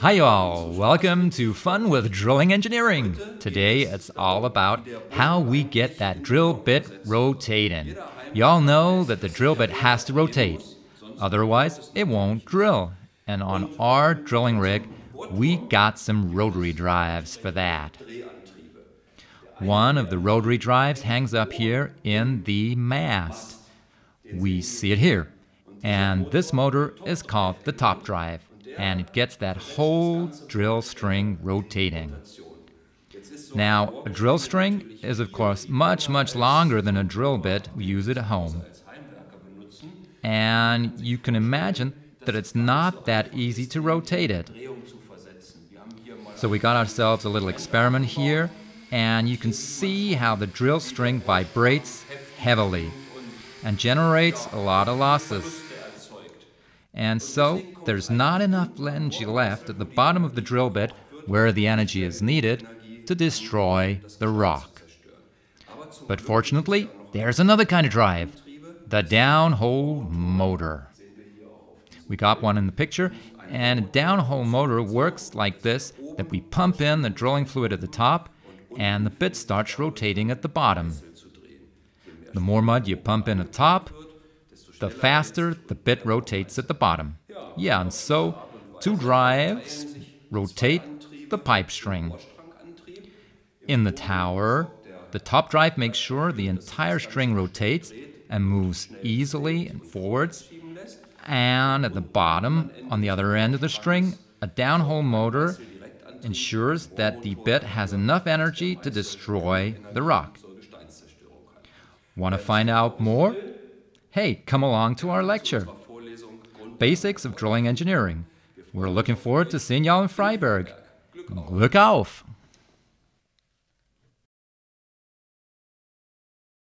Hi, y'all. Welcome to Fun with Drilling Engineering. Today it's all about how we get that drill bit rotating. Y'all know that the drill bit has to rotate, otherwise, it won't drill. And on our drilling rig, we got some rotary drives for that. One of the rotary drives hangs up here in the mast. We see it here. And this motor is called the top drive and it gets that whole drill string rotating. Now, a drill string is of course much, much longer than a drill bit we use it at home. And you can imagine that it's not that easy to rotate it. So we got ourselves a little experiment here, and you can see how the drill string vibrates heavily and generates a lot of losses. And so there's not enough energy left at the bottom of the drill bit where the energy is needed to destroy the rock. But fortunately, there's another kind of drive the downhole motor. We got one in the picture, and a downhole motor works like this that we pump in the drilling fluid at the top, and the bit starts rotating at the bottom. The more mud you pump in at top, the faster the bit rotates at the bottom. Yeah, and so two drives rotate the pipe string. In the tower, the top drive makes sure the entire string rotates and moves easily and forwards. And at the bottom, on the other end of the string, a downhole motor ensures that the bit has enough energy to destroy the rock. Want to find out more? Hey, come along to our lecture. Basics of Drilling Engineering. We're looking forward to seeing y'all in Freiberg. Glück auf!